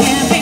and